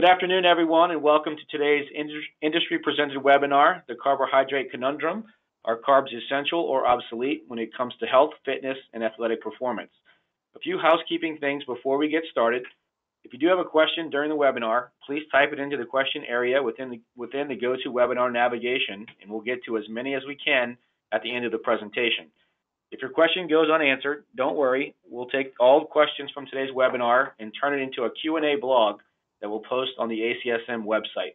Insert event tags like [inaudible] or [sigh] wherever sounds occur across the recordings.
Good afternoon, everyone, and welcome to today's industry-presented webinar, The Carbohydrate Conundrum, Are Carbs Essential or Obsolete When It Comes to Health, Fitness, and Athletic Performance? A few housekeeping things before we get started. If you do have a question during the webinar, please type it into the question area within the, within the GoToWebinar navigation, and we'll get to as many as we can at the end of the presentation. If your question goes unanswered, don't worry. We'll take all questions from today's webinar and turn it into a Q&A blog that we'll post on the ACSM website.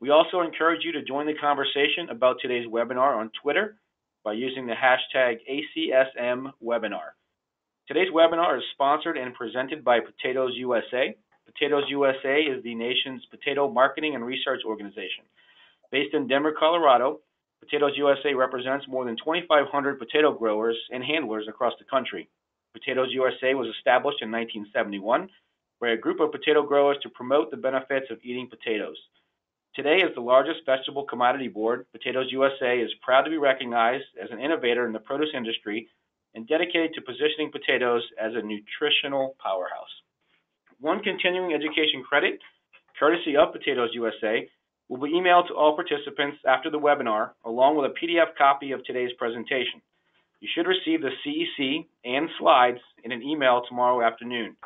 We also encourage you to join the conversation about today's webinar on Twitter by using the hashtag ACSMWebinar. Today's webinar is sponsored and presented by Potatoes USA. Potatoes USA is the nation's potato marketing and research organization. Based in Denver, Colorado, Potatoes USA represents more than 2,500 potato growers and handlers across the country. Potatoes USA was established in 1971 by a group of potato growers to promote the benefits of eating potatoes. Today, as the largest vegetable commodity board, Potatoes USA is proud to be recognized as an innovator in the produce industry and dedicated to positioning potatoes as a nutritional powerhouse. One continuing education credit, courtesy of Potatoes USA, will be emailed to all participants after the webinar, along with a PDF copy of today's presentation. You should receive the CEC and slides in an email tomorrow afternoon.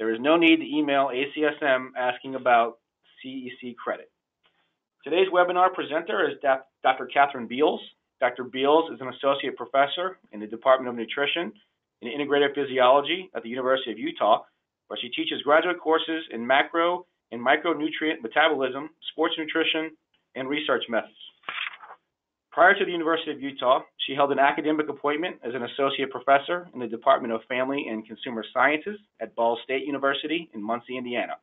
There is no need to email ACSM asking about CEC credit. Today's webinar presenter is Dr. Katherine Beals. Dr. Beals is an associate professor in the Department of Nutrition and Integrative Physiology at the University of Utah, where she teaches graduate courses in macro and micronutrient metabolism, sports nutrition, and research methods. Prior to the University of Utah, she held an academic appointment as an associate professor in the Department of Family and Consumer Sciences at Ball State University in Muncie, Indiana.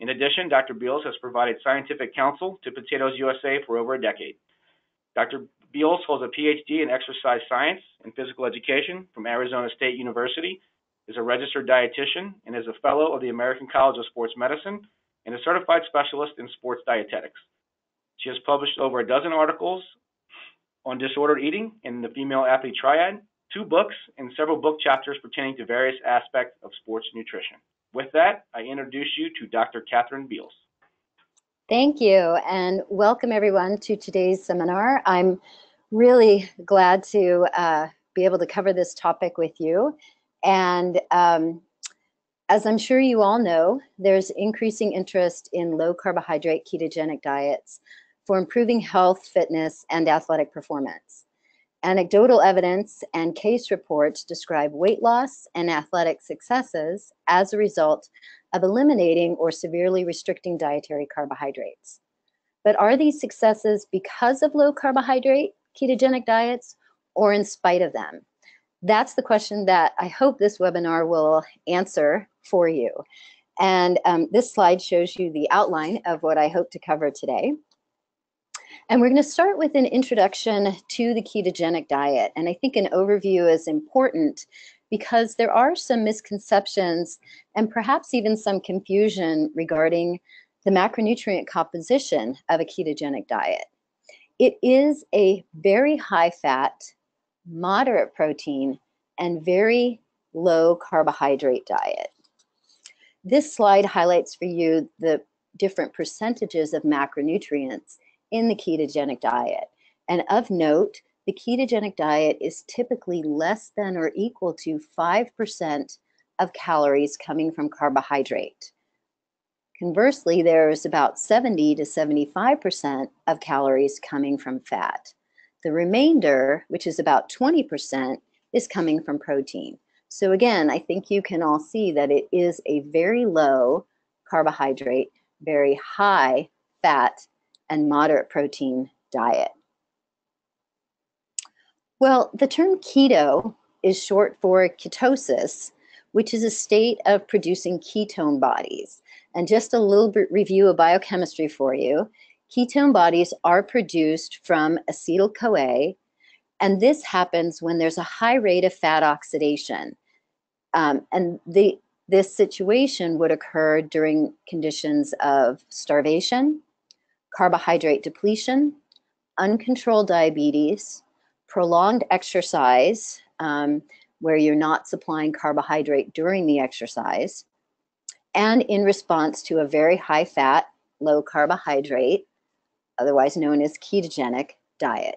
In addition, Dr. Beals has provided scientific counsel to Potatoes USA for over a decade. Dr. Beals holds a PhD in exercise science and physical education from Arizona State University, is a registered dietitian, and is a fellow of the American College of Sports Medicine and a certified specialist in sports dietetics. She has published over a dozen articles on disordered eating in the female athlete triad, two books, and several book chapters pertaining to various aspects of sports nutrition. With that, I introduce you to Dr. Katherine Beals. Thank you, and welcome everyone to today's seminar. I'm really glad to uh, be able to cover this topic with you. And um, as I'm sure you all know, there's increasing interest in low carbohydrate ketogenic diets for improving health, fitness, and athletic performance. Anecdotal evidence and case reports describe weight loss and athletic successes as a result of eliminating or severely restricting dietary carbohydrates. But are these successes because of low carbohydrate ketogenic diets or in spite of them? That's the question that I hope this webinar will answer for you. And um, this slide shows you the outline of what I hope to cover today. And we're going to start with an introduction to the ketogenic diet. And I think an overview is important because there are some misconceptions and perhaps even some confusion regarding the macronutrient composition of a ketogenic diet. It is a very high fat, moderate protein, and very low carbohydrate diet. This slide highlights for you the different percentages of macronutrients in the ketogenic diet. And of note, the ketogenic diet is typically less than or equal to 5% of calories coming from carbohydrate. Conversely, there's about 70 to 75% of calories coming from fat. The remainder, which is about 20%, is coming from protein. So again, I think you can all see that it is a very low carbohydrate, very high fat, and moderate protein diet. Well, the term keto is short for ketosis, which is a state of producing ketone bodies. And just a little bit review of biochemistry for you. Ketone bodies are produced from acetyl-CoA, and this happens when there's a high rate of fat oxidation. Um, and the, this situation would occur during conditions of starvation, carbohydrate depletion, uncontrolled diabetes, prolonged exercise, um, where you're not supplying carbohydrate during the exercise, and in response to a very high fat, low carbohydrate, otherwise known as ketogenic diet.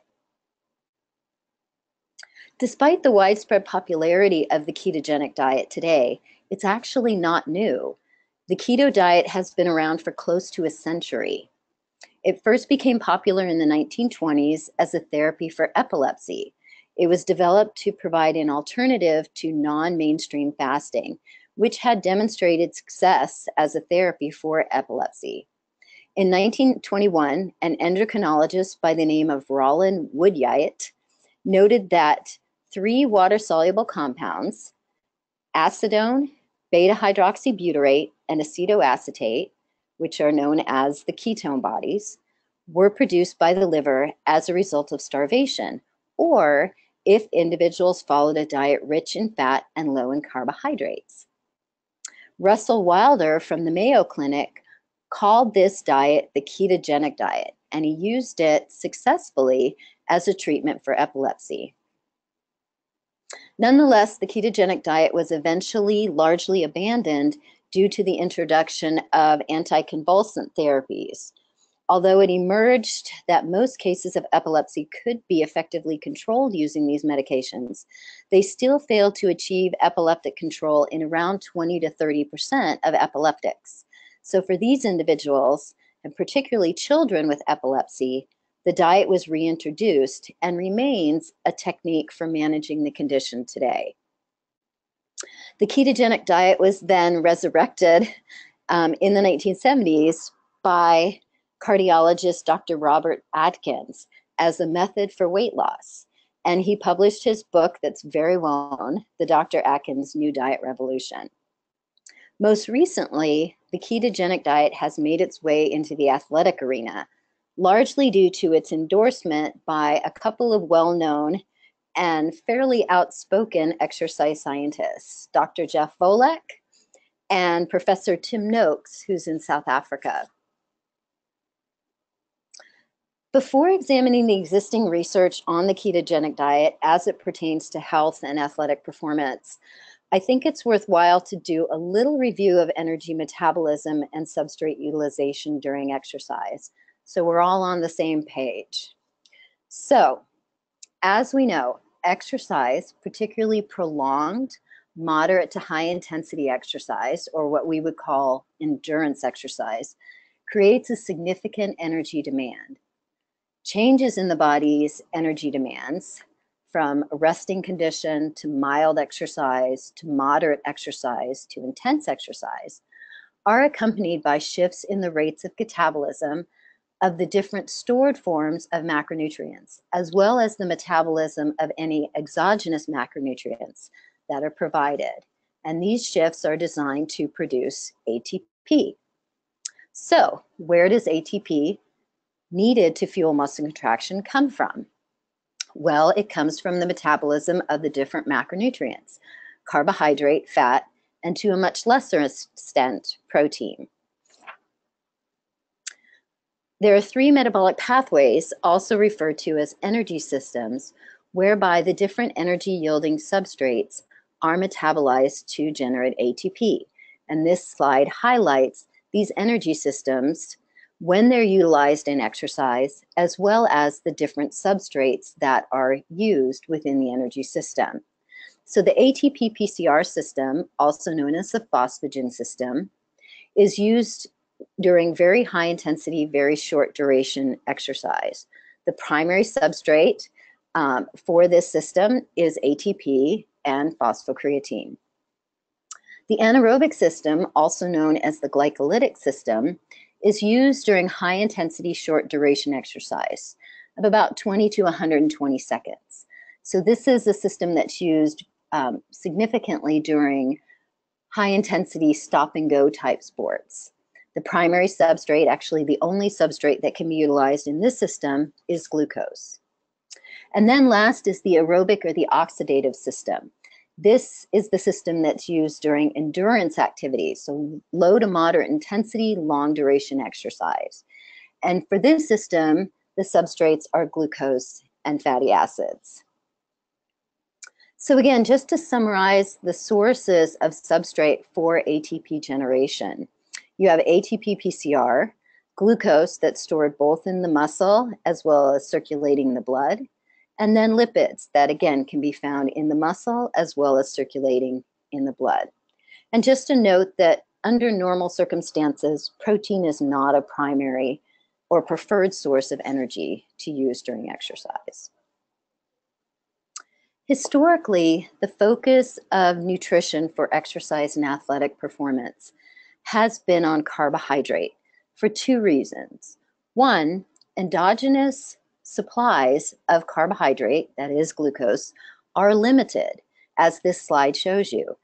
Despite the widespread popularity of the ketogenic diet today, it's actually not new. The keto diet has been around for close to a century. It first became popular in the 1920s as a therapy for epilepsy. It was developed to provide an alternative to non-mainstream fasting, which had demonstrated success as a therapy for epilepsy. In 1921, an endocrinologist by the name of Rollin Woodyatt noted that three water-soluble compounds, acetone, beta-hydroxybutyrate, and acetoacetate, which are known as the ketone bodies, were produced by the liver as a result of starvation, or if individuals followed a diet rich in fat and low in carbohydrates. Russell Wilder from the Mayo Clinic called this diet the ketogenic diet, and he used it successfully as a treatment for epilepsy. Nonetheless, the ketogenic diet was eventually largely abandoned due to the introduction of anticonvulsant therapies. Although it emerged that most cases of epilepsy could be effectively controlled using these medications, they still failed to achieve epileptic control in around 20 to 30% of epileptics. So for these individuals, and particularly children with epilepsy, the diet was reintroduced and remains a technique for managing the condition today. The ketogenic diet was then resurrected um, in the 1970s by cardiologist Dr. Robert Atkins as a method for weight loss. And he published his book that's very well known, The Dr. Atkins New Diet Revolution. Most recently, the ketogenic diet has made its way into the athletic arena, largely due to its endorsement by a couple of well-known and fairly outspoken exercise scientists, Dr. Jeff Volek and Professor Tim Noakes, who's in South Africa. Before examining the existing research on the ketogenic diet as it pertains to health and athletic performance, I think it's worthwhile to do a little review of energy metabolism and substrate utilization during exercise. So we're all on the same page. So, as we know, exercise, particularly prolonged, moderate to high intensity exercise, or what we would call endurance exercise, creates a significant energy demand. Changes in the body's energy demands from resting condition to mild exercise to moderate exercise to intense exercise are accompanied by shifts in the rates of catabolism of the different stored forms of macronutrients, as well as the metabolism of any exogenous macronutrients that are provided. And these shifts are designed to produce ATP. So where does ATP needed to fuel muscle contraction come from? Well, it comes from the metabolism of the different macronutrients, carbohydrate, fat, and to a much lesser extent, protein. There are three metabolic pathways, also referred to as energy systems, whereby the different energy yielding substrates are metabolized to generate ATP. And this slide highlights these energy systems when they're utilized in exercise, as well as the different substrates that are used within the energy system. So the ATP PCR system, also known as the phosphagen system, is used during very high intensity, very short duration exercise. The primary substrate um, for this system is ATP and phosphocreatine. The anaerobic system, also known as the glycolytic system, is used during high intensity short duration exercise of about 20 to 120 seconds. So this is a system that's used um, significantly during high intensity stop and go type sports. The primary substrate, actually the only substrate that can be utilized in this system is glucose. And then last is the aerobic or the oxidative system. This is the system that's used during endurance activities, so low to moderate intensity, long duration exercise. And for this system, the substrates are glucose and fatty acids. So again, just to summarize the sources of substrate for ATP generation, you have ATP PCR, glucose that's stored both in the muscle as well as circulating the blood, and then lipids that again can be found in the muscle as well as circulating in the blood. And just a note that under normal circumstances, protein is not a primary or preferred source of energy to use during exercise. Historically, the focus of nutrition for exercise and athletic performance has been on carbohydrate for two reasons. One, endogenous supplies of carbohydrate, that is glucose, are limited, as this slide shows you,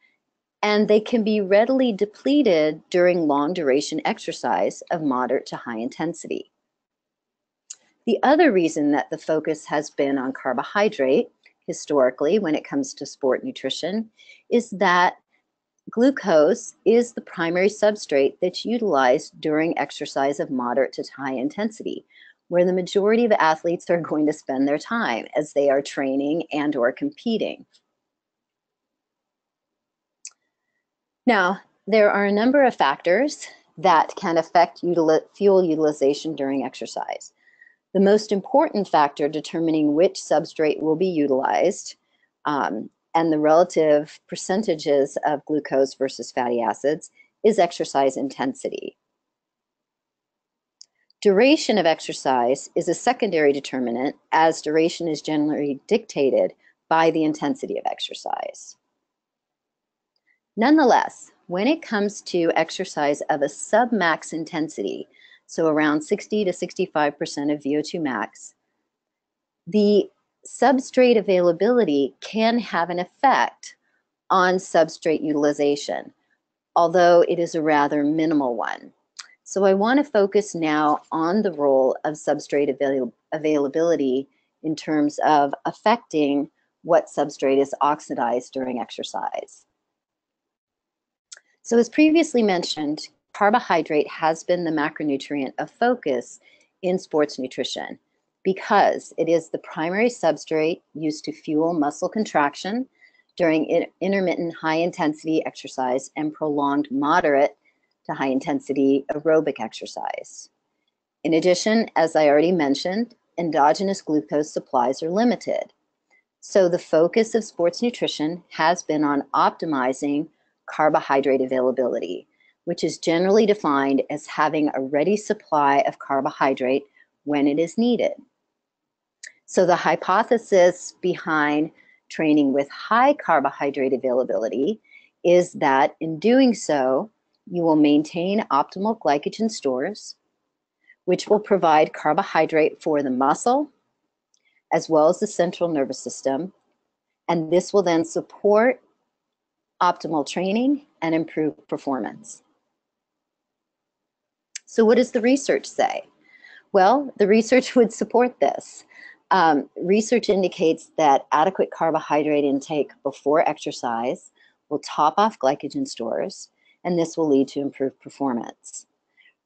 and they can be readily depleted during long duration exercise of moderate to high intensity. The other reason that the focus has been on carbohydrate historically when it comes to sport nutrition is that glucose is the primary substrate that's utilized during exercise of moderate to high intensity, where the majority of athletes are going to spend their time as they are training and or competing. Now, there are a number of factors that can affect util fuel utilization during exercise. The most important factor determining which substrate will be utilized um, and the relative percentages of glucose versus fatty acids is exercise intensity. Duration of exercise is a secondary determinant as duration is generally dictated by the intensity of exercise. Nonetheless, when it comes to exercise of a sub-max intensity, so around 60 to 65% of VO2 max, the substrate availability can have an effect on substrate utilization, although it is a rather minimal one. So I want to focus now on the role of substrate avail availability in terms of affecting what substrate is oxidized during exercise. So as previously mentioned, carbohydrate has been the macronutrient of focus in sports nutrition because it is the primary substrate used to fuel muscle contraction during intermittent high intensity exercise and prolonged moderate to high intensity aerobic exercise. In addition, as I already mentioned, endogenous glucose supplies are limited. So the focus of sports nutrition has been on optimizing carbohydrate availability, which is generally defined as having a ready supply of carbohydrate when it is needed. So the hypothesis behind training with high carbohydrate availability is that in doing so, you will maintain optimal glycogen stores, which will provide carbohydrate for the muscle, as well as the central nervous system. And this will then support optimal training and improve performance. So what does the research say? Well, the research [laughs] would support this. Um, research indicates that adequate carbohydrate intake before exercise will top off glycogen stores and this will lead to improved performance.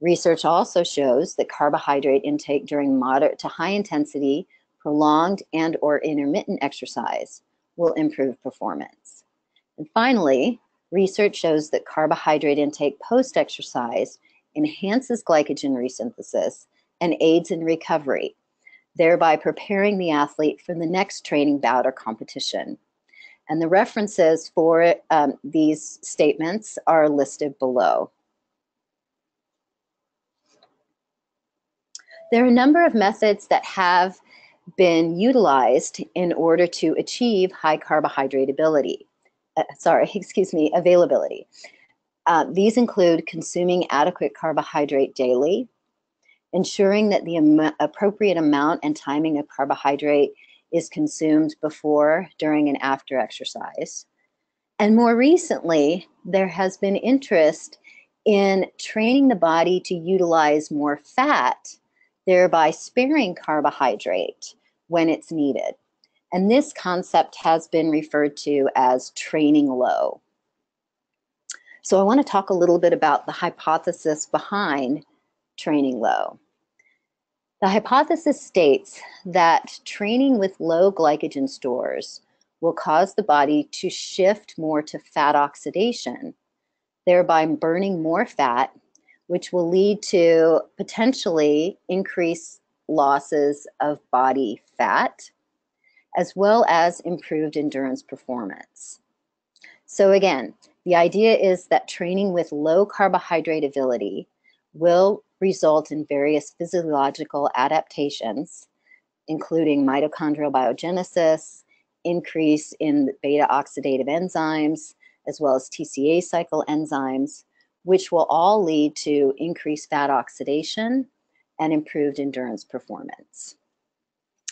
Research also shows that carbohydrate intake during moderate to high intensity, prolonged and or intermittent exercise will improve performance. And finally, research shows that carbohydrate intake post-exercise enhances glycogen resynthesis and aids in recovery, thereby preparing the athlete for the next training bout or competition. And the references for um, these statements are listed below. There are a number of methods that have been utilized in order to achieve high carbohydrate ability. Uh, sorry, [laughs] excuse me, availability. Uh, these include consuming adequate carbohydrate daily, ensuring that the am appropriate amount and timing of carbohydrate is consumed before, during, and after exercise. And more recently, there has been interest in training the body to utilize more fat, thereby sparing carbohydrate when it's needed. And this concept has been referred to as training low. So I want to talk a little bit about the hypothesis behind training low. The hypothesis states that training with low glycogen stores will cause the body to shift more to fat oxidation, thereby burning more fat, which will lead to potentially increased losses of body fat, as well as improved endurance performance. So again, the idea is that training with low carbohydrate ability will result in various physiological adaptations, including mitochondrial biogenesis, increase in beta oxidative enzymes, as well as TCA cycle enzymes, which will all lead to increased fat oxidation and improved endurance performance.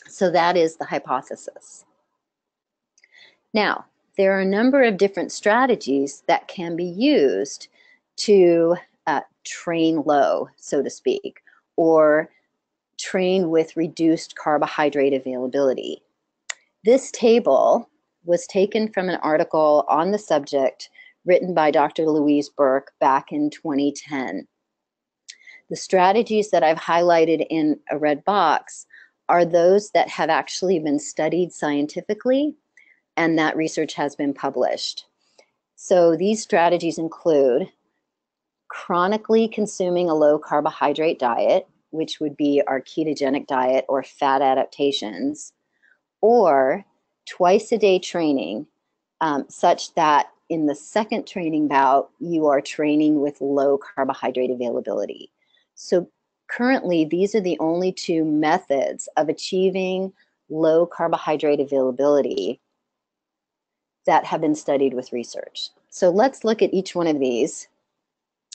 So that is the hypothesis. Now, there are a number of different strategies that can be used to uh, train low, so to speak, or train with reduced carbohydrate availability. This table was taken from an article on the subject written by Dr. Louise Burke back in 2010. The strategies that I've highlighted in a red box are those that have actually been studied scientifically and that research has been published. So these strategies include chronically consuming a low carbohydrate diet, which would be our ketogenic diet or fat adaptations, or twice a day training, um, such that in the second training bout, you are training with low carbohydrate availability. So currently, these are the only two methods of achieving low carbohydrate availability that have been studied with research. So let's look at each one of these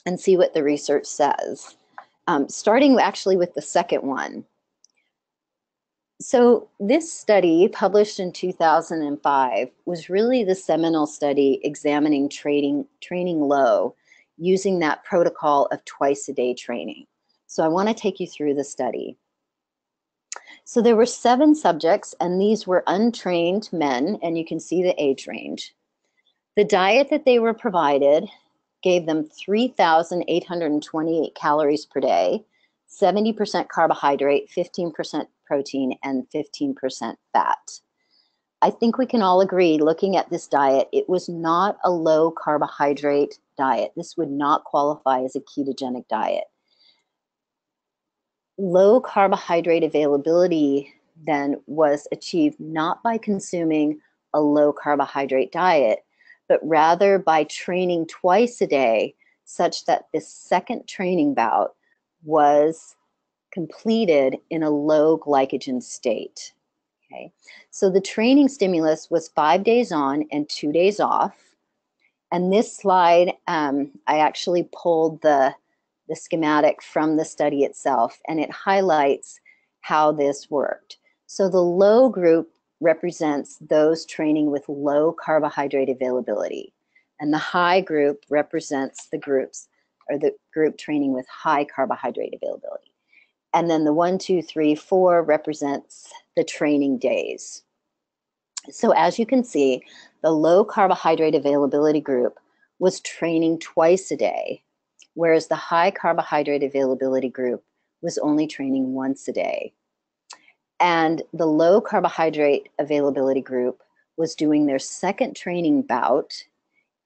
and see what the research says. Um, starting actually with the second one. So this study, published in 2005, was really the seminal study examining trading, training low using that protocol of twice a day training. So I want to take you through the study. So there were seven subjects, and these were untrained men, and you can see the age range. The diet that they were provided gave them 3,828 calories per day, 70% carbohydrate, 15% protein, and 15% fat. I think we can all agree, looking at this diet, it was not a low carbohydrate diet. This would not qualify as a ketogenic diet low carbohydrate availability then was achieved not by consuming a low carbohydrate diet, but rather by training twice a day, such that the second training bout was completed in a low glycogen state. Okay, so the training stimulus was five days on and two days off. And this slide, um, I actually pulled the the schematic from the study itself, and it highlights how this worked. So the low group represents those training with low carbohydrate availability, and the high group represents the groups or the group training with high carbohydrate availability. And then the one, two, three, four represents the training days. So as you can see, the low carbohydrate availability group was training twice a day whereas the high carbohydrate availability group was only training once a day. And the low carbohydrate availability group was doing their second training bout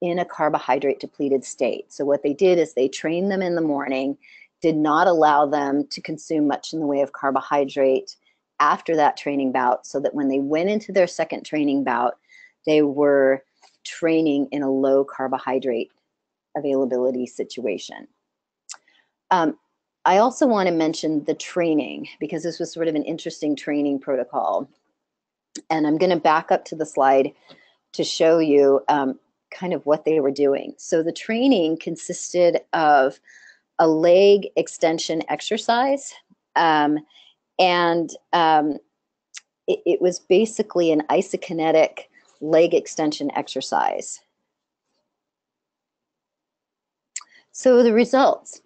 in a carbohydrate depleted state. So what they did is they trained them in the morning, did not allow them to consume much in the way of carbohydrate after that training bout so that when they went into their second training bout, they were training in a low carbohydrate availability situation. Um, I also want to mention the training because this was sort of an interesting training protocol. And I'm going to back up to the slide to show you um, kind of what they were doing. So the training consisted of a leg extension exercise um, and um, it, it was basically an isokinetic leg extension exercise. So the results.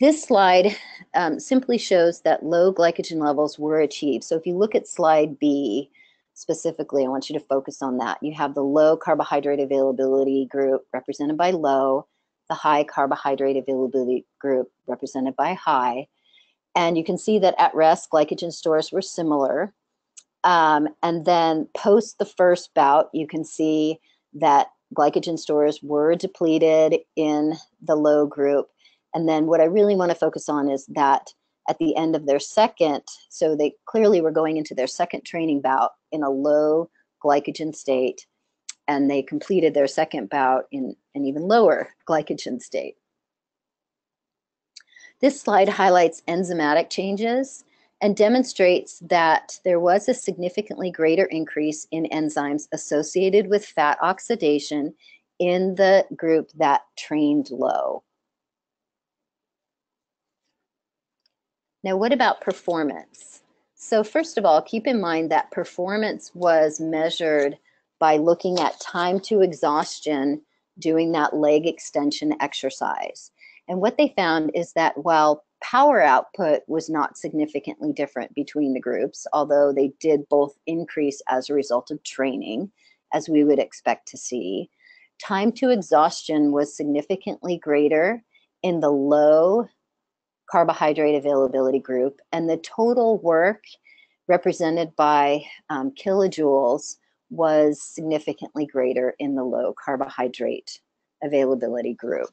This slide um, simply shows that low glycogen levels were achieved. So if you look at slide B specifically, I want you to focus on that. You have the low carbohydrate availability group represented by low, the high carbohydrate availability group represented by high. And you can see that at rest, glycogen stores were similar. Um, and then post the first bout, you can see that glycogen stores were depleted in the low group. And then what I really want to focus on is that at the end of their second, so they clearly were going into their second training bout in a low glycogen state, and they completed their second bout in an even lower glycogen state. This slide highlights enzymatic changes and demonstrates that there was a significantly greater increase in enzymes associated with fat oxidation in the group that trained low. Now, what about performance? So first of all, keep in mind that performance was measured by looking at time to exhaustion doing that leg extension exercise. And what they found is that while power output was not significantly different between the groups, although they did both increase as a result of training, as we would expect to see. Time to exhaustion was significantly greater in the low carbohydrate availability group, and the total work represented by um, kilojoules was significantly greater in the low carbohydrate availability group.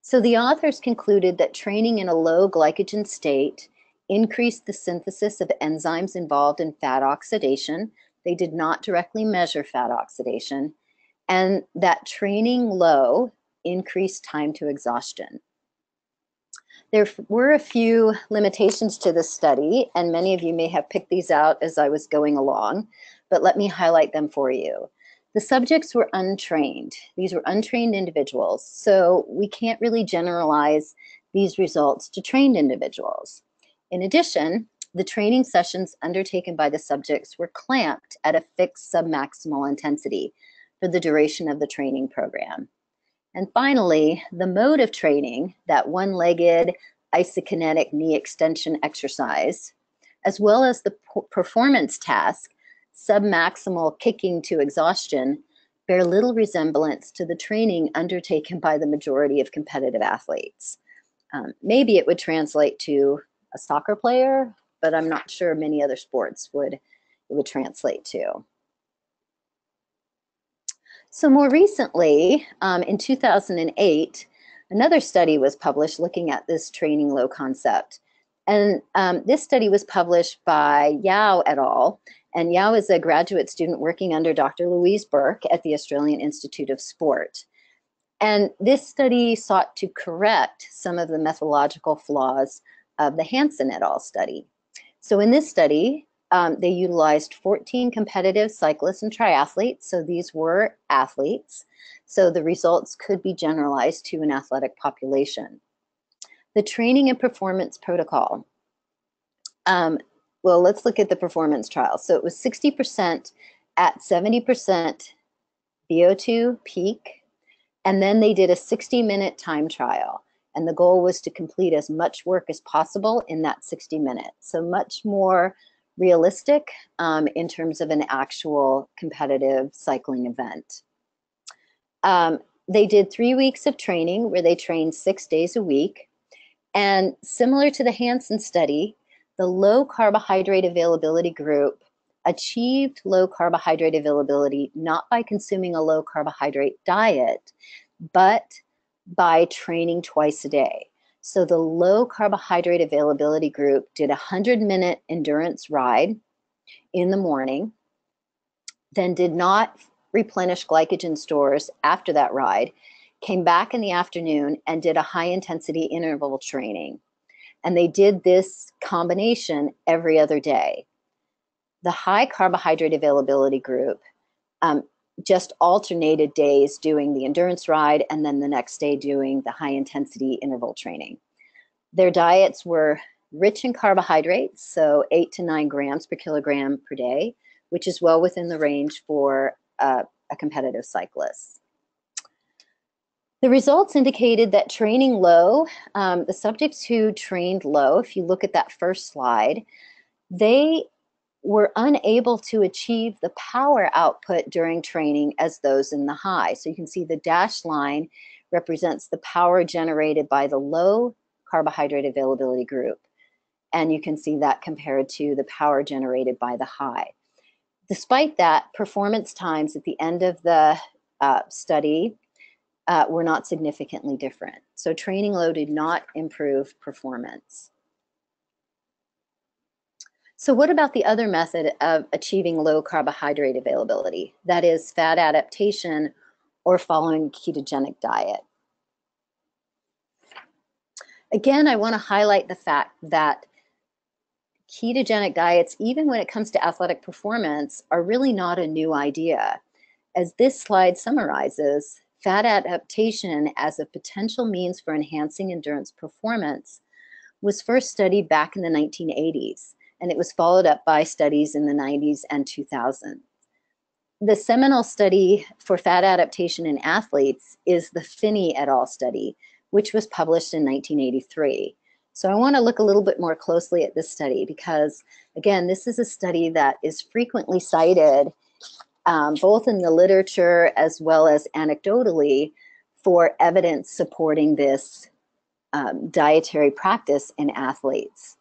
So the authors concluded that training in a low glycogen state increased the synthesis of enzymes involved in fat oxidation. They did not directly measure fat oxidation, and that training low increased time to exhaustion. There were a few limitations to this study, and many of you may have picked these out as I was going along, but let me highlight them for you. The subjects were untrained. These were untrained individuals, so we can't really generalize these results to trained individuals. In addition, the training sessions undertaken by the subjects were clamped at a fixed submaximal intensity for the duration of the training program. And finally, the mode of training, that one-legged isokinetic knee extension exercise, as well as the performance task, submaximal kicking to exhaustion bear little resemblance to the training undertaken by the majority of competitive athletes. Um, maybe it would translate to a soccer player, but I'm not sure many other sports would it would translate to. So more recently, um, in 2008, another study was published looking at this training low concept. And um, this study was published by Yeo et al. And Yeo is a graduate student working under Dr. Louise Burke at the Australian Institute of Sport. And this study sought to correct some of the methodological flaws of the Hansen et al. study. So in this study, um, they utilized 14 competitive cyclists and triathletes. So these were athletes. So the results could be generalized to an athletic population. The training and performance protocol. Um, well, let's look at the performance trial. So it was 60% at 70% VO2 peak, and then they did a 60 minute time trial. And the goal was to complete as much work as possible in that 60 minutes. So much more realistic um, in terms of an actual competitive cycling event. Um, they did three weeks of training where they trained six days a week. And similar to the Hansen study, the low carbohydrate availability group achieved low carbohydrate availability not by consuming a low carbohydrate diet, but by training twice a day. So the low carbohydrate availability group did a 100 minute endurance ride in the morning, then did not replenish glycogen stores after that ride, came back in the afternoon and did a high intensity interval training. And they did this combination every other day. The high carbohydrate availability group um, just alternated days doing the endurance ride and then the next day doing the high intensity interval training. Their diets were rich in carbohydrates, so eight to nine grams per kilogram per day, which is well within the range for uh, a competitive cyclist. The results indicated that training low, um, the subjects who trained low, if you look at that first slide, they were unable to achieve the power output during training as those in the high. So you can see the dashed line represents the power generated by the low carbohydrate availability group. And you can see that compared to the power generated by the high. Despite that, performance times at the end of the uh, study uh, were not significantly different. So training load did not improve performance. So what about the other method of achieving low carbohydrate availability? That is fat adaptation or following ketogenic diet. Again, I want to highlight the fact that ketogenic diets, even when it comes to athletic performance, are really not a new idea. As this slide summarizes, fat adaptation as a potential means for enhancing endurance performance was first studied back in the 1980s, and it was followed up by studies in the 90s and 2000s. The seminal study for fat adaptation in athletes is the Phinney et al. study, which was published in 1983. So I want to look a little bit more closely at this study because, again, this is a study that is frequently cited um, both in the literature as well as anecdotally for evidence supporting this um, dietary practice in athletes.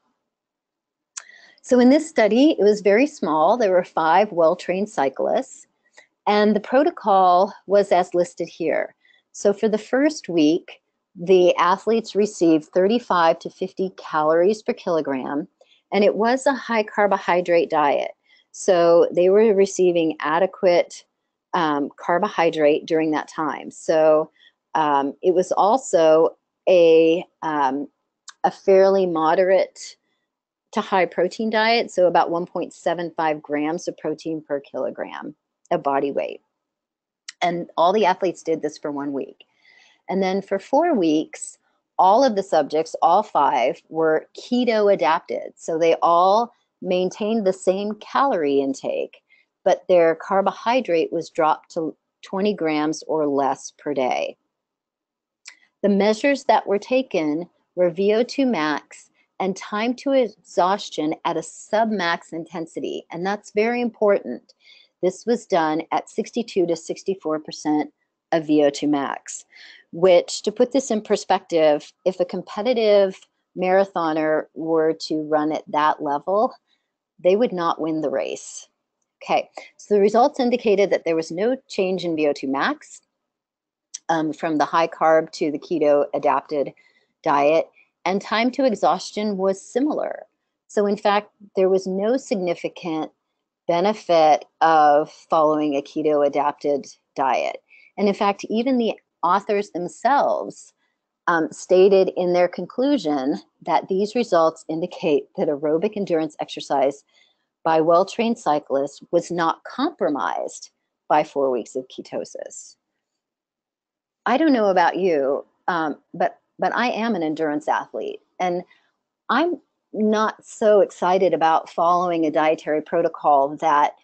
So in this study, it was very small. There were five well-trained cyclists, and the protocol was as listed here. So for the first week, the athletes received 35 to 50 calories per kilogram, and it was a high carbohydrate diet. So they were receiving adequate um, carbohydrate during that time. So um, it was also a, um, a fairly moderate to high protein diet, so about 1.75 grams of protein per kilogram of body weight. And all the athletes did this for one week. And then for four weeks, all of the subjects, all five, were keto adapted. So they all maintained the same calorie intake, but their carbohydrate was dropped to 20 grams or less per day. The measures that were taken were VO2 max and time to exhaustion at a sub-max intensity, and that's very important. This was done at 62 to 64% of VO2 max, which to put this in perspective, if a competitive marathoner were to run at that level, they would not win the race. Okay, so the results indicated that there was no change in VO2 max um, from the high carb to the keto adapted diet, and time to exhaustion was similar. So in fact, there was no significant benefit of following a keto adapted diet. And in fact, even the authors themselves um, stated in their conclusion that these results indicate that aerobic endurance exercise by well-trained cyclists was not compromised by four weeks of ketosis. I don't know about you, um, but but I am an endurance athlete, and I'm not so excited about following a dietary protocol that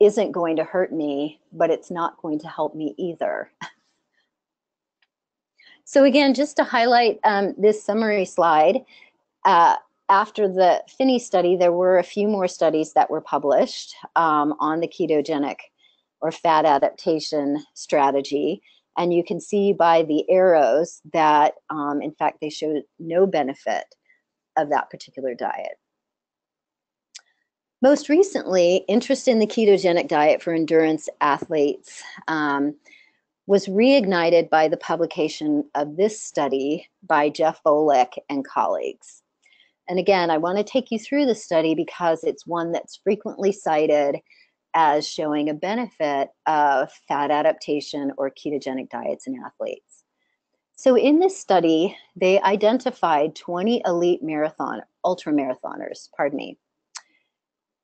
isn't going to hurt me, but it's not going to help me either. [laughs] So again, just to highlight um, this summary slide, uh, after the Phinney study, there were a few more studies that were published um, on the ketogenic or fat adaptation strategy. And you can see by the arrows that, um, in fact, they showed no benefit of that particular diet. Most recently, interest in the ketogenic diet for endurance athletes um, was reignited by the publication of this study by Jeff Volek and colleagues. And again, I want to take you through the study because it's one that's frequently cited as showing a benefit of fat adaptation or ketogenic diets in athletes. So in this study, they identified 20 elite marathon, ultra marathoners, pardon me,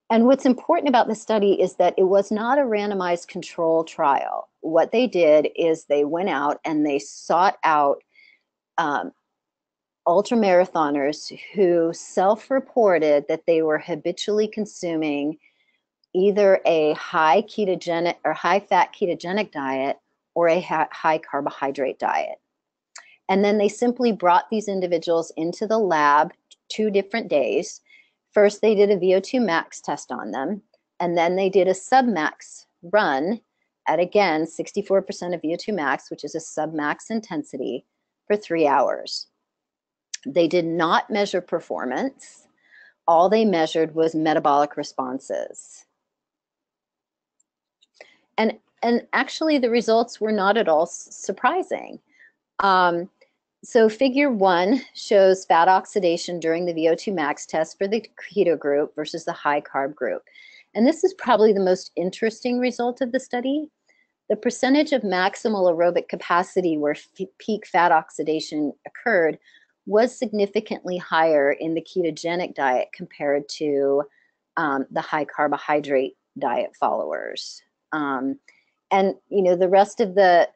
and what's important about this study is that it was not a randomized control trial. What they did is they went out and they sought out um, ultra marathoners who self-reported that they were habitually consuming either a high ketogenic or high fat ketogenic diet or a high carbohydrate diet. And then they simply brought these individuals into the lab two different days First, they did a VO2 max test on them, and then they did a submax run at again 64% of VO2 max, which is a submax intensity, for three hours. They did not measure performance. All they measured was metabolic responses. And, and actually the results were not at all surprising. Um, so figure one shows fat oxidation during the VO2 max test for the keto group versus the high carb group. And this is probably the most interesting result of the study. The percentage of maximal aerobic capacity where peak fat oxidation occurred was significantly higher in the ketogenic diet compared to um, the high carbohydrate diet followers. Um, and you know the rest of the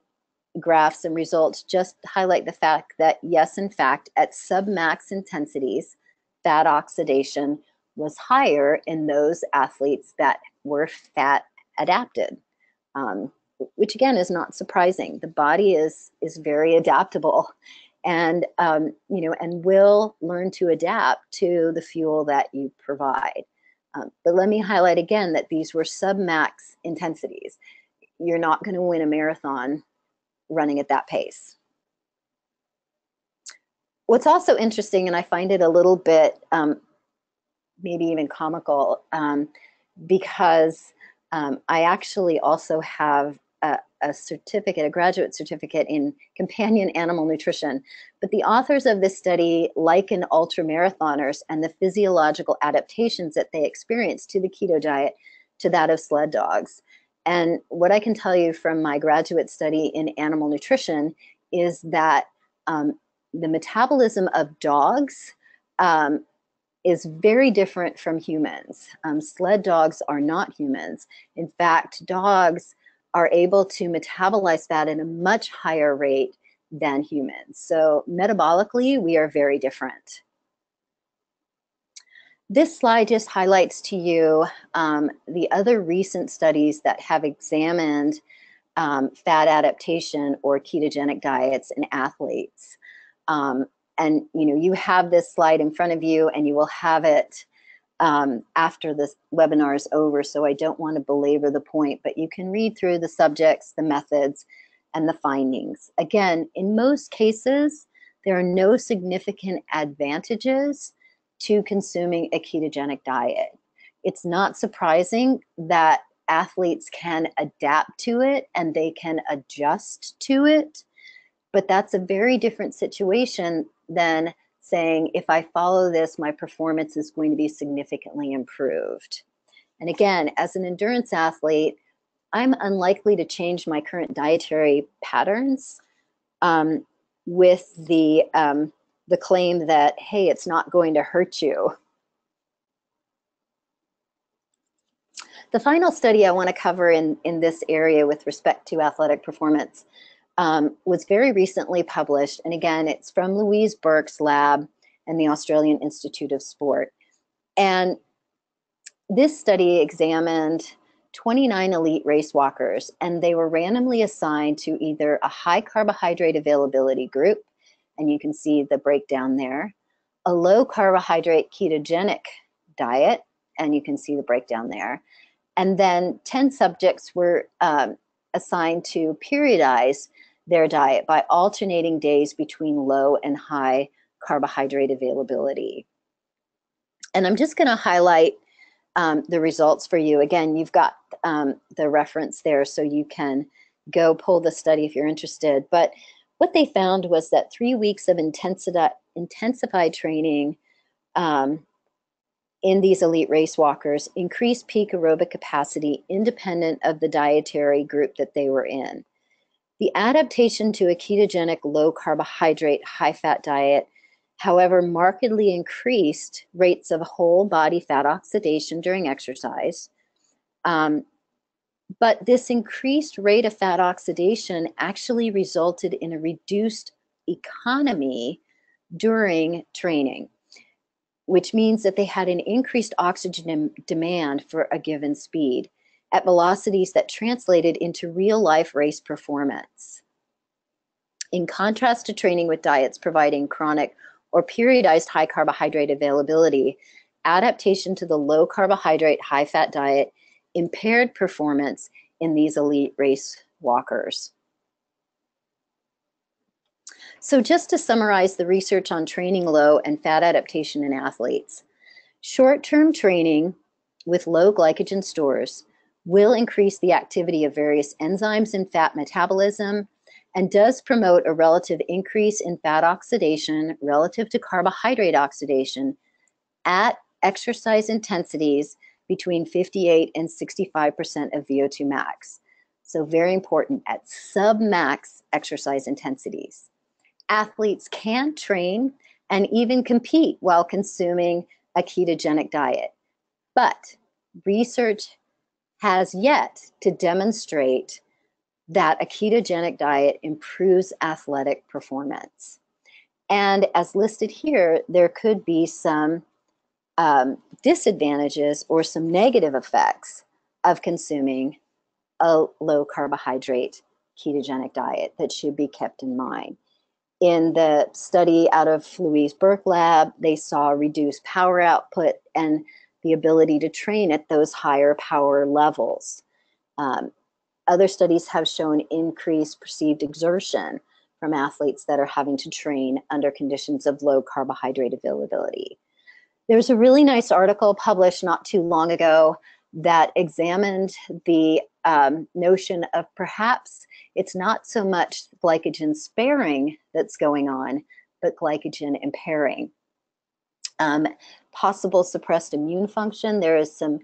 graphs and results just highlight the fact that yes, in fact, at submax intensities, fat oxidation was higher in those athletes that were fat adapted, um, which again is not surprising. The body is is very adaptable, [laughs] and um, you know, and will learn to adapt to the fuel that you provide. Um, but let me highlight again that these were submax intensities. You're not going to win a marathon running at that pace. What's also interesting, and I find it a little bit um, maybe even comical, um, because um, I actually also have a, a, certificate, a graduate certificate in companion animal nutrition. But the authors of this study liken ultra marathoners and the physiological adaptations that they experience to the keto diet to that of sled dogs. And what I can tell you from my graduate study in animal nutrition is that um, the metabolism of dogs um, is very different from humans. Um, sled dogs are not humans. In fact, dogs are able to metabolize fat at a much higher rate than humans. So metabolically, we are very different. This slide just highlights to you um, the other recent studies that have examined um, fat adaptation or ketogenic diets in athletes. Um, and you know, you have this slide in front of you and you will have it um, after this webinar is over, so I don't want to belabor the point, but you can read through the subjects, the methods, and the findings. Again, in most cases, there are no significant advantages to consuming a ketogenic diet. It's not surprising that athletes can adapt to it and they can adjust to it, but that's a very different situation than saying, if I follow this, my performance is going to be significantly improved. And again, as an endurance athlete, I'm unlikely to change my current dietary patterns um, with the um, the claim that, hey, it's not going to hurt you. The final study I want to cover in, in this area with respect to athletic performance um, was very recently published. And again, it's from Louise Burke's lab and the Australian Institute of Sport. And this study examined 29 elite race walkers, and they were randomly assigned to either a high carbohydrate availability group and you can see the breakdown there. A low carbohydrate ketogenic diet, and you can see the breakdown there. And then 10 subjects were um, assigned to periodize their diet by alternating days between low and high carbohydrate availability. And I'm just going to highlight um, the results for you. Again, you've got um, the reference there so you can go pull the study if you're interested. But what they found was that three weeks of intensified training um, in these elite race walkers increased peak aerobic capacity independent of the dietary group that they were in. The adaptation to a ketogenic low carbohydrate, high fat diet, however, markedly increased rates of whole body fat oxidation during exercise, um, but this increased rate of fat oxidation actually resulted in a reduced economy during training, which means that they had an increased oxygen demand for a given speed at velocities that translated into real life race performance. In contrast to training with diets providing chronic or periodized high carbohydrate availability, adaptation to the low carbohydrate, high fat diet impaired performance in these elite race walkers. So just to summarize the research on training low and fat adaptation in athletes, short-term training with low glycogen stores will increase the activity of various enzymes in fat metabolism and does promote a relative increase in fat oxidation relative to carbohydrate oxidation at exercise intensities between 58 and 65% of VO2 max. So very important at sub-max exercise intensities. Athletes can train and even compete while consuming a ketogenic diet. But research has yet to demonstrate that a ketogenic diet improves athletic performance. And as listed here, there could be some um, disadvantages or some negative effects of consuming a low carbohydrate ketogenic diet that should be kept in mind. In the study out of Louise Burke lab, they saw reduced power output and the ability to train at those higher power levels. Um, other studies have shown increased perceived exertion from athletes that are having to train under conditions of low carbohydrate availability. There's a really nice article published not too long ago that examined the um, notion of perhaps it's not so much glycogen sparing that's going on, but glycogen impairing. Um, possible suppressed immune function. There is some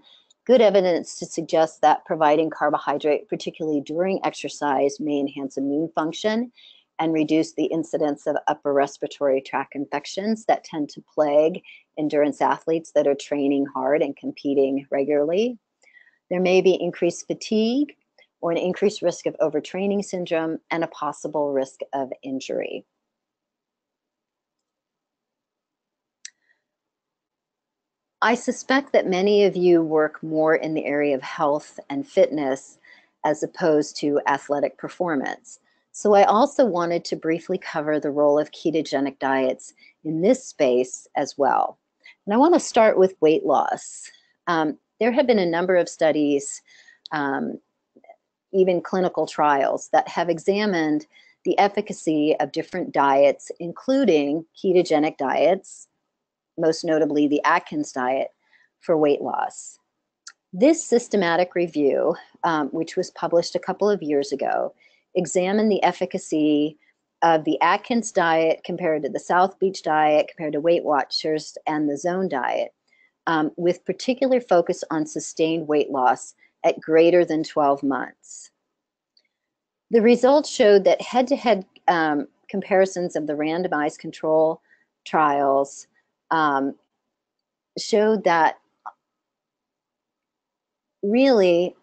good evidence to suggest that providing carbohydrate, particularly during exercise, may enhance immune function and reduce the incidence of upper respiratory tract infections that tend to plague endurance athletes that are training hard and competing regularly. There may be increased fatigue or an increased risk of overtraining syndrome and a possible risk of injury. I suspect that many of you work more in the area of health and fitness as opposed to athletic performance. So I also wanted to briefly cover the role of ketogenic diets in this space as well. And I want to start with weight loss. Um, there have been a number of studies, um, even clinical trials, that have examined the efficacy of different diets, including ketogenic diets, most notably the Atkins diet, for weight loss. This systematic review, um, which was published a couple of years ago, examined the efficacy of the Atkins diet compared to the South Beach diet, compared to Weight Watchers and the Zone diet, um, with particular focus on sustained weight loss at greater than 12 months. The results showed that head-to-head um, comparisons of the randomized control trials um, showed that really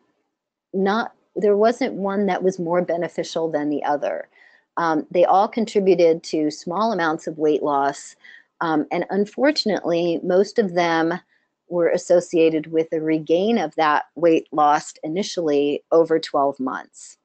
not there wasn't one that was more beneficial than the other. Um, they all contributed to small amounts of weight loss, um, and unfortunately, most of them were associated with a regain of that weight lost initially over 12 months.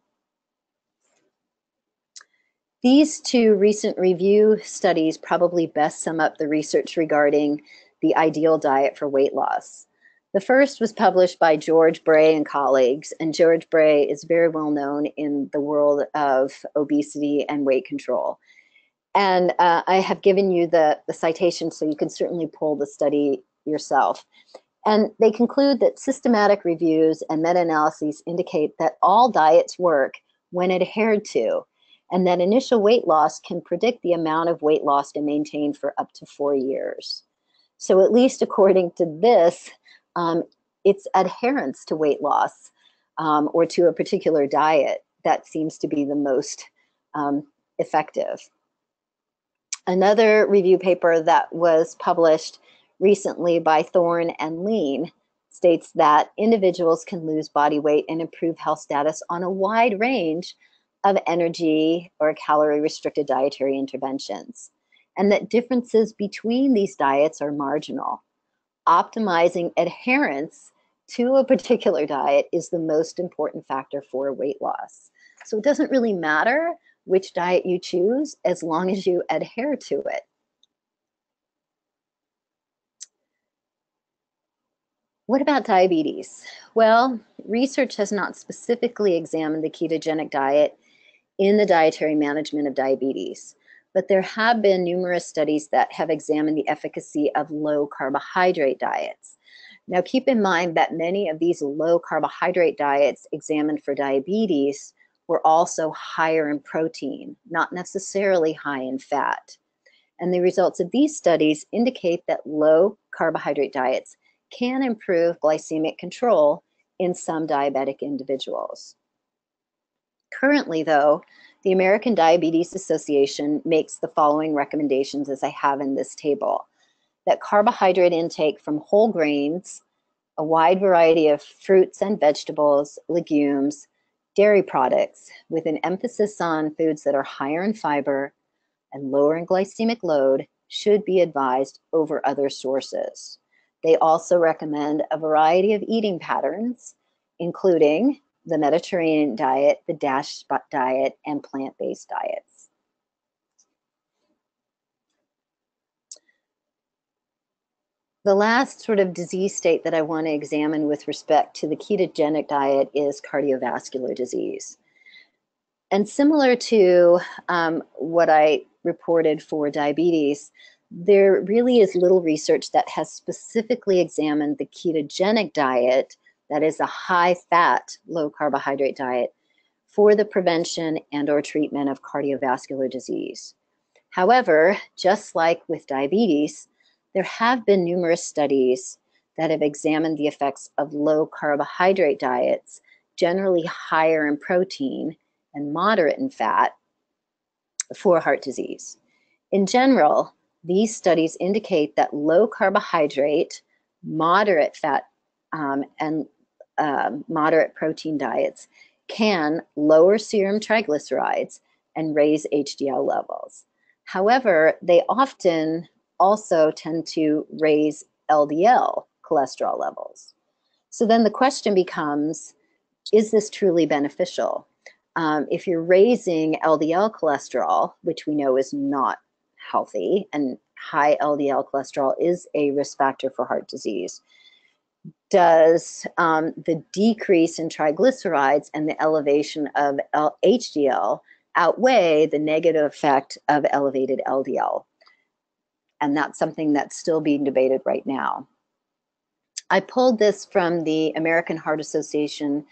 These two recent review studies probably best sum up the research regarding the ideal diet for weight loss. The first was published by George Bray and colleagues, and George Bray is very well known in the world of obesity and weight control. And uh, I have given you the, the citation so you can certainly pull the study yourself. And they conclude that systematic reviews and meta-analyses indicate that all diets work when adhered to, and that initial weight loss can predict the amount of weight loss to maintain for up to four years. So at least according to this, um, it's adherence to weight loss um, or to a particular diet that seems to be the most um, effective. Another review paper that was published recently by Thorne and Lean states that individuals can lose body weight and improve health status on a wide range of energy or calorie restricted dietary interventions, and that differences between these diets are marginal. Optimizing adherence to a particular diet is the most important factor for weight loss. So it doesn't really matter which diet you choose as long as you adhere to it. What about diabetes? Well, research has not specifically examined the ketogenic diet in the dietary management of diabetes. but there have been numerous studies that have examined the efficacy of low carbohydrate diets. Now, keep in mind that many of these low carbohydrate diets examined for diabetes were also higher in protein, not necessarily high in fat. And the results of these studies indicate that low carbohydrate diets can improve glycemic control in some diabetic individuals. Currently, though, the American Diabetes Association makes the following recommendations as I have in this table. That carbohydrate intake from whole grains, a wide variety of fruits and vegetables, legumes, dairy products, with an emphasis on foods that are higher in fiber and lower in glycemic load should be advised over other sources. They also recommend a variety of eating patterns, including the Mediterranean diet, the DASH diet, and plant-based diets. The last sort of disease state that I want to examine with respect to the ketogenic diet is cardiovascular disease. And similar to um, what I reported for diabetes, there really is little research that has specifically examined the ketogenic diet that is a high fat, low carbohydrate diet for the prevention and or treatment of cardiovascular disease. However, just like with diabetes, there have been numerous studies that have examined the effects of low carbohydrate diets, generally higher in protein and moderate in fat, for heart disease. In general, these studies indicate that low carbohydrate, moderate fat, um, and uh, moderate protein diets can lower serum triglycerides and raise HDL levels. However, they often also tend to raise LDL cholesterol levels. So then the question becomes, is this truly beneficial? Um, if you're raising LDL cholesterol, which we know is not healthy, and high LDL cholesterol is a risk factor for heart disease, does um, the decrease in triglycerides and the elevation of L HDL outweigh the negative effect of elevated LDL? And that's something that's still being debated right now. I pulled this from the American Heart Association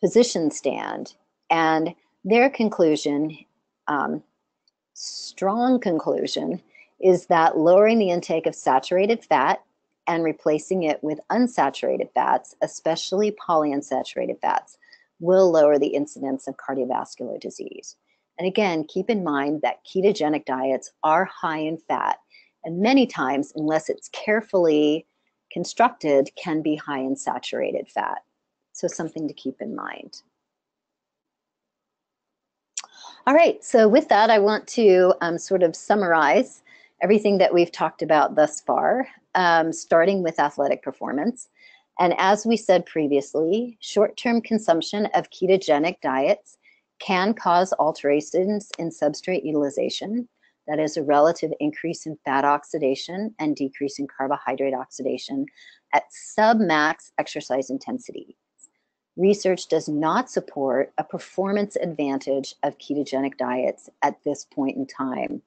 position stand, and their conclusion, um, strong conclusion, is that lowering the intake of saturated fat and replacing it with unsaturated fats, especially polyunsaturated fats, will lower the incidence of cardiovascular disease. And again, keep in mind that ketogenic diets are high in fat, and many times, unless it's carefully constructed, can be high in saturated fat. So something to keep in mind. All right, so with that, I want to um, sort of summarize everything that we've talked about thus far um, starting with athletic performance. And as we said previously, short-term consumption of ketogenic diets can cause alterations in substrate utilization, that is a relative increase in fat oxidation and decrease in carbohydrate oxidation at sub-max exercise intensity. Research does not support a performance advantage of ketogenic diets at this point in time.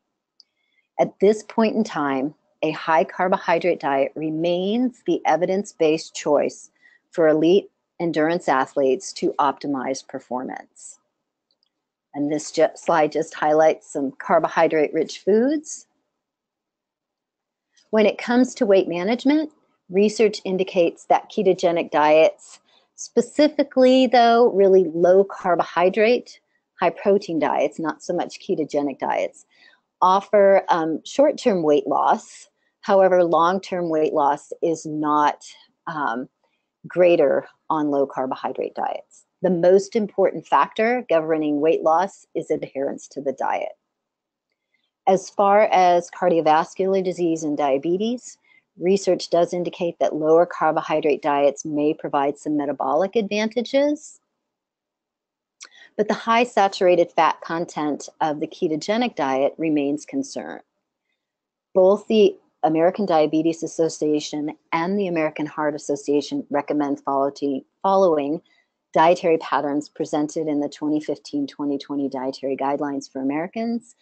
At this point in time, a high carbohydrate diet remains the evidence-based choice for elite endurance athletes to optimize performance. And this just, slide just highlights some carbohydrate-rich foods. When it comes to weight management, research indicates that ketogenic diets, specifically though, really low carbohydrate, high protein diets, not so much ketogenic diets, offer um, short-term weight loss However, long-term weight loss is not um, greater on low carbohydrate diets. The most important factor governing weight loss is adherence to the diet. As far as cardiovascular disease and diabetes, research does indicate that lower carbohydrate diets may provide some metabolic advantages, but the high saturated fat content of the ketogenic diet remains concern. Both the American Diabetes Association and the American Heart Association recommend following dietary patterns presented in the 2015-2020 Dietary Guidelines for Americans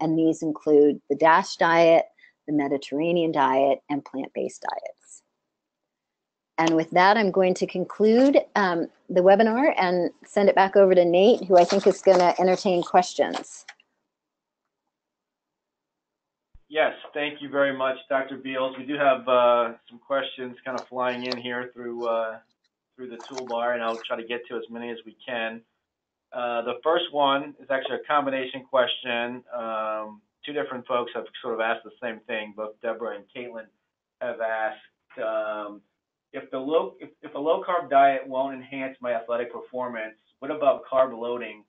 And these include the DASH diet, the Mediterranean diet, and plant-based diets. And with that, I'm going to conclude um, the webinar and send it back over to Nate, who I think is going to entertain questions. Yes, thank you very much, Dr. Beals. We do have uh, some questions kind of flying in here through uh, through the toolbar, and I'll try to get to as many as we can. Uh, the first one is actually a combination question. Um, two different folks have sort of asked the same thing. Both Deborah and Caitlin have asked um, if the low if, if a low carb diet won't enhance my athletic performance. What about carb loading?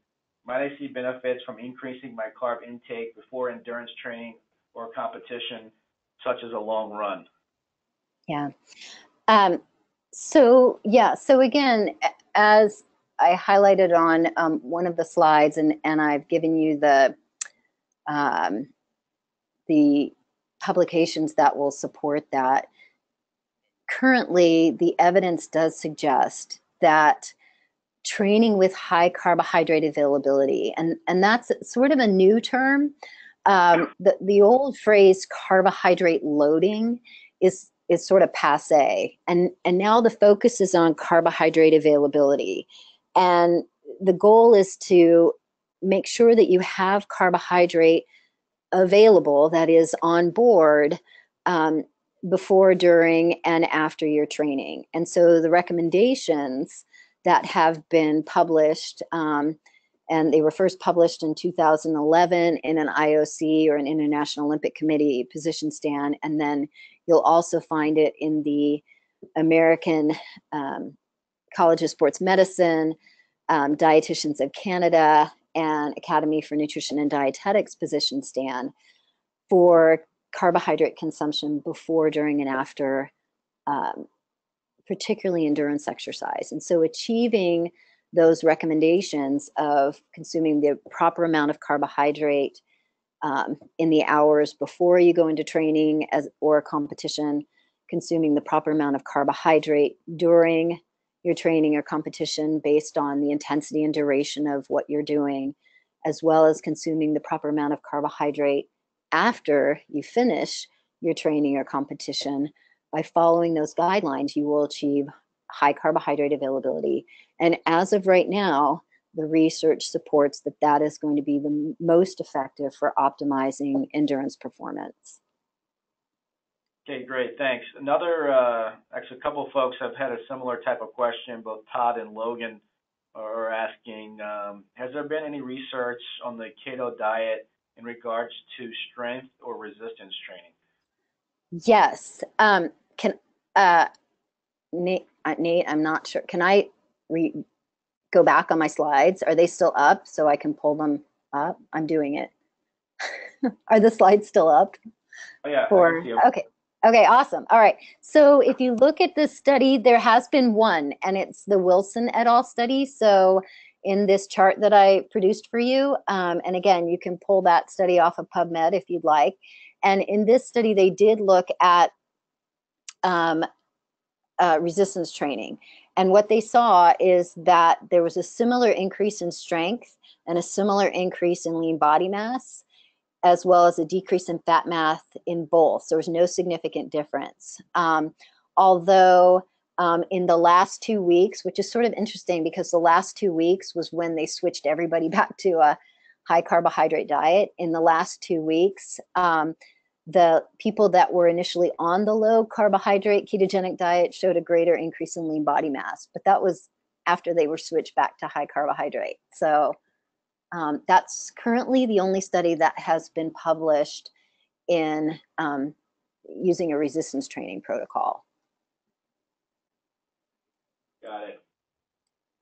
Might I see benefits from increasing my carb intake before endurance training or competition, such as a long run? Yeah. Um, so yeah. So again, as I highlighted on um, one of the slides, and and I've given you the um, the publications that will support that. Currently, the evidence does suggest that training with high carbohydrate availability, and, and that's sort of a new term. Um, the, the old phrase carbohydrate loading is is sort of passe, and, and now the focus is on carbohydrate availability. And the goal is to make sure that you have carbohydrate available that is on board um, before, during, and after your training. And so the recommendations that have been published, um, and they were first published in 2011 in an IOC or an International Olympic Committee position stand, and then you'll also find it in the American um, College of Sports Medicine, um, Dietitians of Canada, and Academy for Nutrition and Dietetics position stand for carbohydrate consumption before, during, and after, um, particularly endurance exercise. And so achieving those recommendations of consuming the proper amount of carbohydrate um, in the hours before you go into training as or competition, consuming the proper amount of carbohydrate during your training or competition based on the intensity and duration of what you're doing, as well as consuming the proper amount of carbohydrate after you finish your training or competition. By following those guidelines, you will achieve high carbohydrate availability. And as of right now, the research supports that that is going to be the most effective for optimizing endurance performance. Okay, great, thanks. Another, uh, actually, a couple of folks have had a similar type of question. Both Todd and Logan are asking, um, has there been any research on the keto diet in regards to strength or resistance training? Yes. Um, can uh, Nate, uh, Nate, I'm not sure. Can I re go back on my slides? Are they still up so I can pull them up? I'm doing it. [laughs] Are the slides still up? Oh, yeah. For, okay. Okay, awesome. All right. So if you look at this study, there has been one, and it's the Wilson et al. study. So in this chart that I produced for you, um, and again, you can pull that study off of PubMed if you'd like. And in this study, they did look at um, uh, resistance training. And what they saw is that there was a similar increase in strength and a similar increase in lean body mass as well as a decrease in fat mass in both. So there was no significant difference. Um, although um, in the last two weeks, which is sort of interesting because the last two weeks was when they switched everybody [laughs] back to a high carbohydrate diet. In the last two weeks, um, the people that were initially on the low carbohydrate ketogenic diet showed a greater increase in lean body mass, but that was after they were switched back to high carbohydrate. So um, that's currently the only study that has been published in um, using a resistance training protocol. Got it.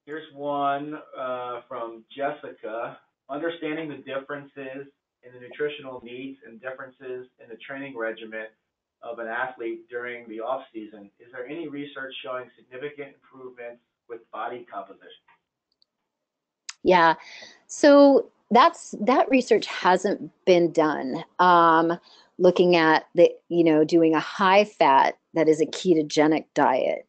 Here's one uh, from Jessica. Understanding the differences in the nutritional needs and differences in the training regimen of an athlete during the off season, is there any research showing significant improvements with body composition? Yeah. So that's that research hasn't been done. Um, looking at the, you know, doing a high fat that is a ketogenic diet.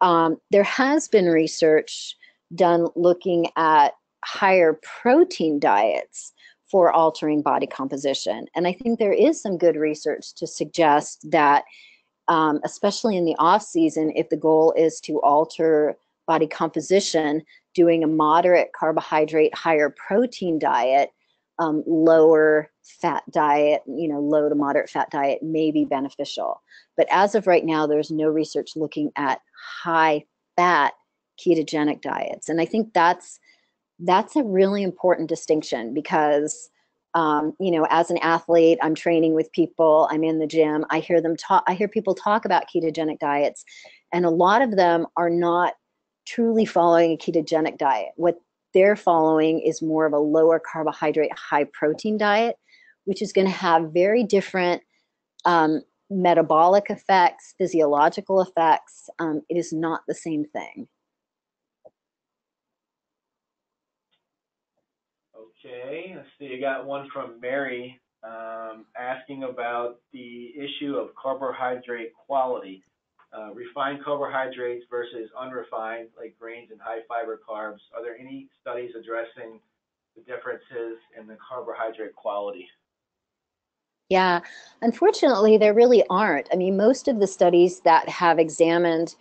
Um, there has been research done looking at higher protein diets for altering body composition. And I think there is some good research to suggest that, um, especially in the off season, if the goal is to alter body composition, doing a moderate carbohydrate, higher protein diet, um, lower fat diet, you know, low to moderate fat diet may be beneficial. But as of right now, there's no research looking at high fat ketogenic diets. And I think that's that's a really important distinction because um, you know as an athlete i'm training with people i'm in the gym i hear them talk i hear people talk about ketogenic diets and a lot of them are not truly following a ketogenic diet. What they're following is more of a lower carbohydrate high protein diet which is going to have very different um, metabolic effects physiological effects um, it is not the same thing Okay, let's see. You got one from Mary um, asking about the issue of carbohydrate quality. Uh, refined carbohydrates versus unrefined, like grains and high fiber carbs. Are there any studies addressing the differences in the carbohydrate quality? Yeah, unfortunately, there really aren't. I mean, most of the studies that have examined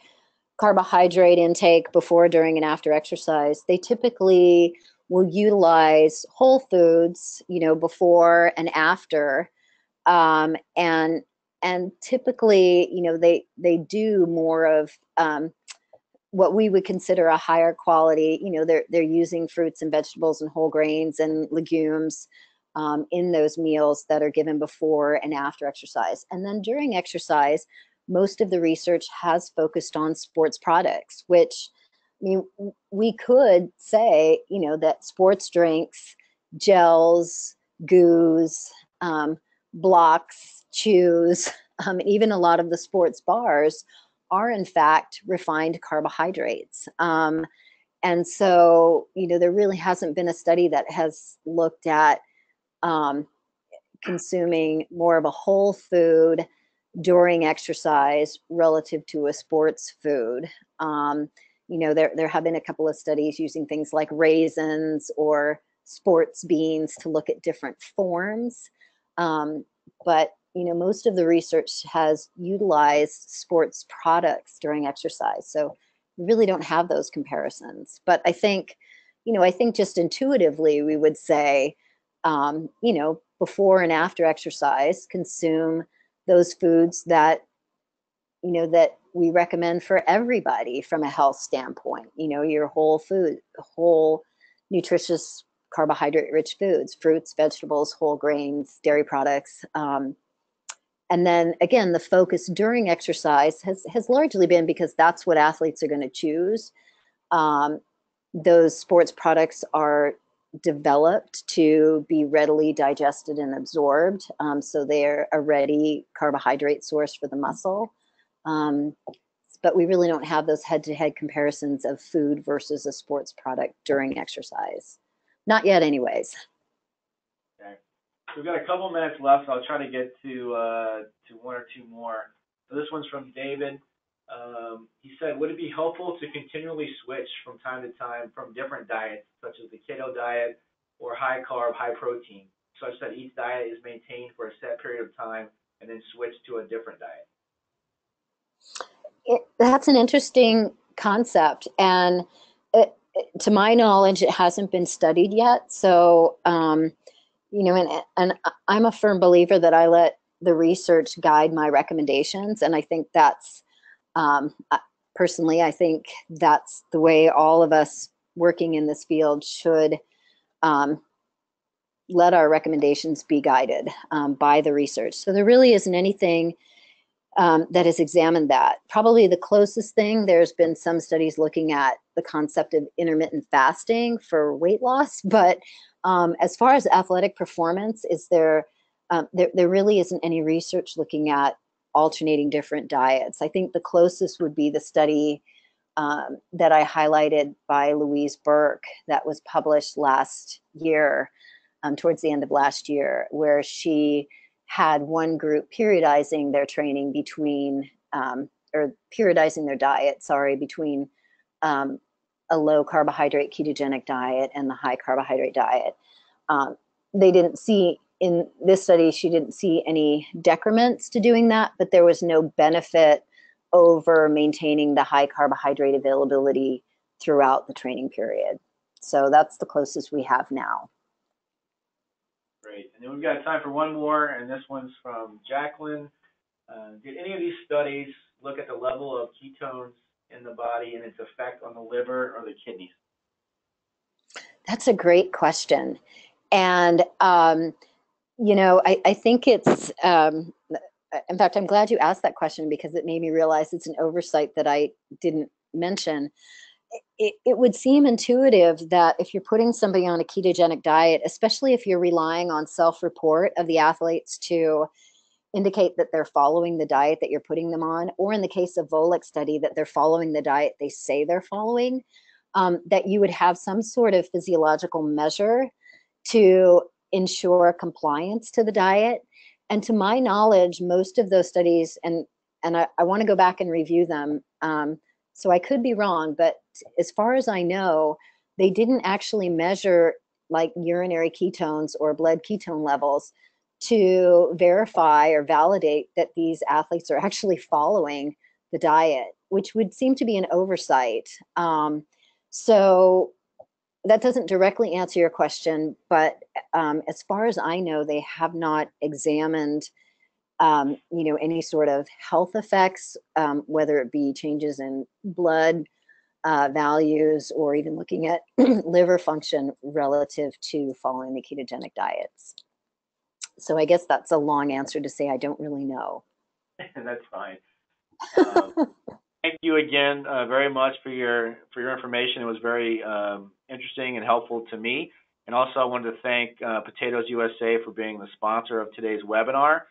carbohydrate intake before, during, and after exercise, they typically will utilize whole foods, you know, before and after, um, and and typically, you know, they they do more of um, what we would consider a higher quality. You know, they're they're using fruits and vegetables and whole grains and legumes. Um, in those meals that are given before and after exercise. And then during exercise, most of the research has focused on sports products, which I mean, we could say, you know, that sports drinks, gels, goos, um, blocks, chews, [laughs] um, even a lot of the sports bars are in fact refined carbohydrates. Um, and so, you know, there really hasn't been a study that has looked at um, consuming more of a whole food during exercise relative to a sports food. Um, you know, there, there have been a couple of studies using things like raisins or sports beans to look at different forms. Um, but, you know, most of the research has utilized sports products during exercise. So we really don't have those comparisons. But I think, you know, I think just intuitively we would say, um, you know, before and after exercise, consume those foods that, you know, that we recommend for everybody from a health standpoint. You know, your whole food, whole nutritious carbohydrate rich foods, fruits, vegetables, whole grains, dairy products. Um, and then again, the focus during exercise has, has largely been because that's what athletes are going to choose. Um, those sports products are developed to be readily digested and absorbed. Um, so they're a ready carbohydrate source for the muscle. Um, but we really don't have those head-to-head comparisons of food versus a sports product during exercise. Not yet anyways. Okay. We've got a couple minutes left, I'll try to get to, uh, to one or two more. So this one's from David. Um, he said, would it be helpful to continually switch from time to time from different diets, such as the keto diet or high carb, high protein, such that each diet is maintained for a set period of time and then switch to a different diet? It, that's an interesting concept, and it, to my knowledge, it hasn't been studied yet. So, um, you know, and and I'm a firm believer that I let the research guide my recommendations, and I think that's um, personally, I think that's the way all of us working in this field should um, let our recommendations be guided um, by the research. So there really isn't anything um, that has examined that. Probably the closest thing, there's been some studies looking at the concept of intermittent fasting for weight loss, [laughs] but um, as far as athletic performance, is there, um, there, there really isn't any research looking at alternating different diets. I think the closest would be the study um, that I highlighted by Louise Burke that was published last year, um, towards the end of last year, where she had one group periodizing their training between, um, or periodizing their diet, sorry, between um, a low carbohydrate ketogenic diet and the high carbohydrate diet. Um, they didn't see in this study, she didn't see any decrements to doing that, but there was no benefit over maintaining the high carbohydrate availability throughout the training period. So that's the closest we have now. Great. And then we've got time for one more, and this one's from Jacqueline. Uh, did any of these studies look at the level of ketones in the body and its effect on the liver or the kidneys? That's a great question. And, um, you know, I, I think it's, um, in fact, I'm glad you asked that question because it made me realize it's an oversight that I didn't mention. It, it would seem intuitive that if you're putting somebody on a ketogenic diet, especially if you're relying on self-report of the athletes to indicate that they're following the diet that you're putting them on, or in the case of Volek study, that they're following the diet they say they're following, um, that you would have some sort of physiological measure to ensure compliance to the diet. And to my knowledge, most of those studies, and and I, I want to go back and review them, um, so I could be wrong, but as far as I know, they didn't actually measure like urinary ketones or blood ketone levels to verify or validate that these athletes are actually following the diet, which would seem to be an oversight. Um, so that doesn't directly answer your question, but um, as far as I know, they have not examined, um, you know, any sort of health effects, um, whether it be changes in blood uh, values or even looking at [clears throat] liver function relative to following the ketogenic diets. So I guess that's a long answer to say I don't really know. [laughs] that's fine. Um, thank you again uh, very much for your for your information. It was very um, interesting and helpful to me. And also, I wanted to thank uh, Potatoes USA for being the sponsor of today's webinar.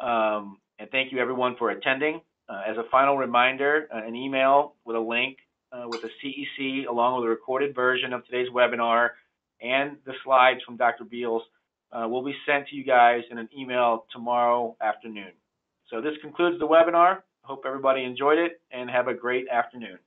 Um, and thank you everyone for attending. Uh, as a final reminder, uh, an email with a link uh, with the CEC along with a recorded version of today's webinar and the slides from Dr. Beals uh, will be sent to you guys in an email tomorrow afternoon. So this concludes the webinar. Hope everybody enjoyed it and have a great afternoon.